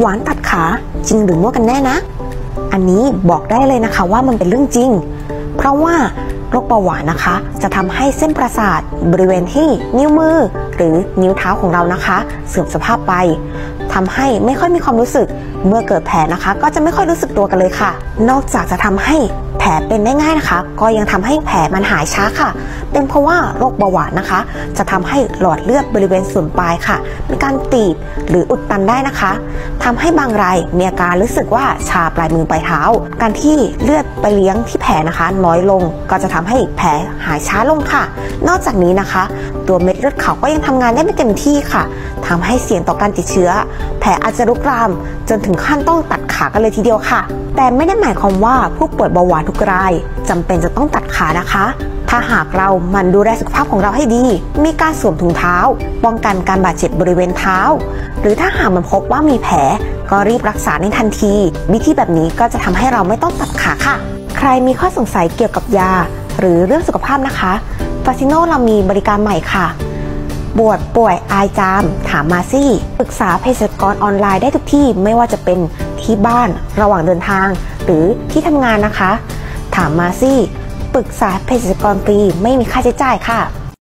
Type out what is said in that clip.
หวานตัดขาจริงหรือมั่วกันแน่นะ อันนี้บอกได้เลยนะคะว่ามันเป็นเรื่องจริง เพราะว่า โรคเบาหวานนะคะ จะทำให้เส้นประสาทบริเวณที่นิ้วมือ หรือนิ้วเท้าของเรานะคะ เสื่อมสภาพไปทำให้ไม่ค่อยมีความรู้สึก เมื่อเกิดแผลนะคะ ก็จะไม่ค่อยรู้สึกตัวกันเลยค่ะ นอกจากจะทำให้แผลเป็นได้ง่ายนะคะ ก็ยังทำให้แผลมันหายช้าค่ะ เป็นเพราะว่าโรคเบาหวานนะคะ จะทำให้หลอดเลือดบริเวณส่วนปลายค่ะ มีการตีบหรืออุดตันได้นะคะทำให้บางรายมีอาการรู้สึกว่าชาปลายมือปลายเท้า การที่เลือดไปเลี้ยงที่แผลนะคะ น้อยลงก็จะทำให้แผลหายช้าลงค่ะ นอกจากนี้นะคะ ตัวเม็ดเลือดขาวก็ยังทำงานได้ไม่เต็มที่ค่ะทำให้เสี่ยงต่อการติดเชื้อ แผลอาจจะลุกลาม จนถึงขั้นต้องตัดขากันเลยทีเดียวค่ะ แต่ไม่ได้หมายความว่าผู้ป่วยเบาหวานทุกรายจำเป็นจะต้องตัดขานะคะถ้าหากเรามันดูแลสุขภาพของเราให้ดี มีการสวมถุงเท้า ป้องกันการบาดเจ็บบริเวณเท้า หรือถ้าหากมันพบว่ามีแผล ก็รีบรักษาในทันที วิธีแบบนี้ก็จะทำให้เราไม่ต้องตัดขาค่ะ ใครมีข้อสงสัยเกี่ยวกับยา หรือเรื่องสุขภาพนะคะฟาซิโนเรามีบริการใหม่ค่ะปวดป่วยอายจาม ถามมาซี่ปรึกษาเภสัชกรออนไลน์ได้ทุกที่ไม่ว่าจะเป็นที่บ้านระหว่างเดินทาง หรือที่ทำงานนะคะ ถามมาซี่ปรึกษาเภสัชกรฟรีไม่มีค่าใช้จ่ายค่ะ